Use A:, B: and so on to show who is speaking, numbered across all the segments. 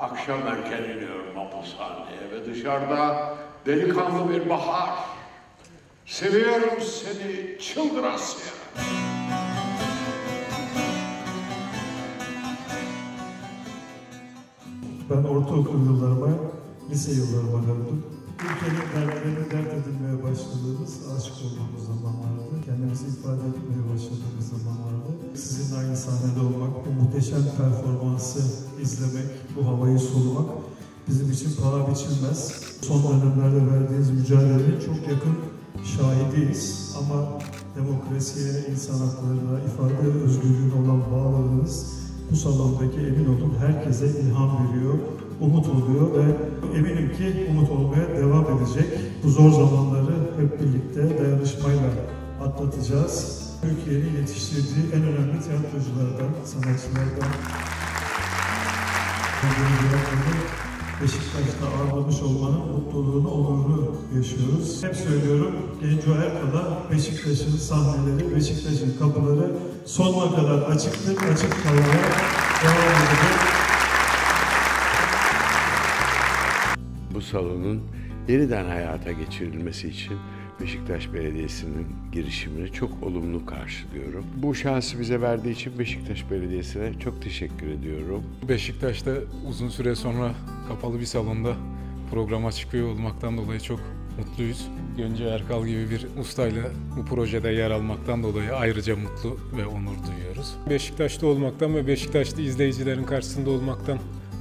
A: Akşam erken iniyorum hapishaneye ve dışarıda delikanlı bir bahar. Seviyorum seni çıldırasıya.
B: Ben ortaokul yıllarıma, lise yıllarıma döndüm. Ülkenin dertlerini dert edinmeye başladığımız, aşık olduğumuz zamanlardı. Kendimizi ifade etmeye başladığımız zamanlardı. Sizinle aynı sahnede olmak, bu muhteşem performansı izlemek, bu havayı solumak bizim için paha biçilmez. Son dönemlerde verdiğiniz mücadelenin çok yakın şahidiyiz. Ama demokrasiye, insan haklarına, ifade özgürlüğüne olan bağlılığınız bu salondaki emin olun herkese ilham veriyor, umut oluyor ve eminim ki umut olmaya devam edecek. Bu zor zamanları hep birlikte dayanışmayla atlatacağız. Türkiye'nin yetiştirdiği en önemli tiyatroculardan, sanatçılardan Beşiktaş'ta ağırlamış olmanın mutluluğunu, onurunu yaşıyoruz. Hep söylüyorum, Genco Erkal'a Beşiktaş'ın sahneleri, Beşiktaş'ın kapıları sonuna kadar açıktır, açık kalmaya devam edecek.
C: Bu salonun yeniden hayata geçirilmesi için Beşiktaş Belediyesi'nin girişimini çok olumlu karşılıyorum. Bu şansı bize verdiği için Beşiktaş Belediyesi'ne çok teşekkür ediyorum.
D: Beşiktaş'ta uzun süre sonra kapalı bir salonda programa çıkıyor olmaktan dolayı çok mutluyuz. Gönce Erkal gibi bir ustayla bu projede yer almaktan dolayı ayrıca mutlu ve onur duyuyoruz. Beşiktaş'ta olmaktan ve Beşiktaş'ta izleyicilerin karşısında olmaktan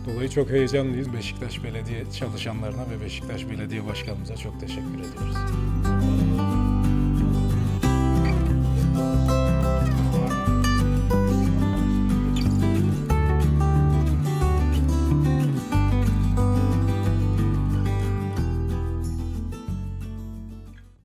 D: dolayı çok heyecanlıyız. Beşiktaş Belediye çalışanlarına ve Beşiktaş Belediye Başkanımıza çok teşekkür ediyoruz.